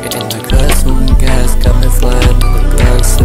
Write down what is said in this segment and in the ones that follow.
Take the chance, glass, moon gas, got me flat, glass,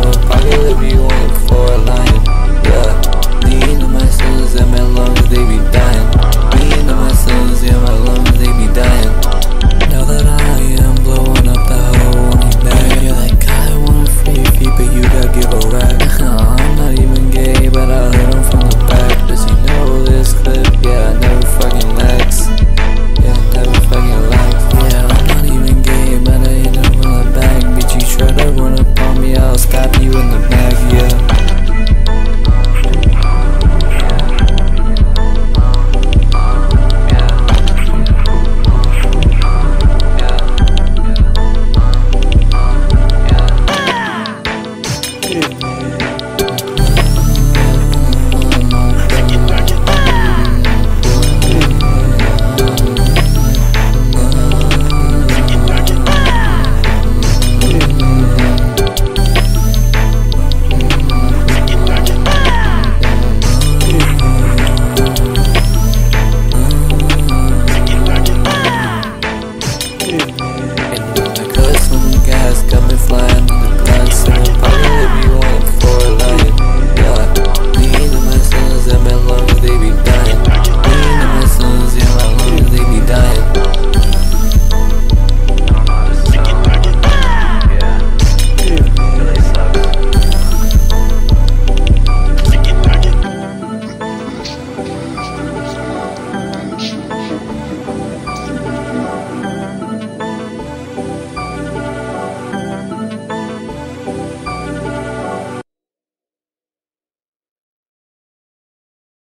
And all the I curse when guys coming flying.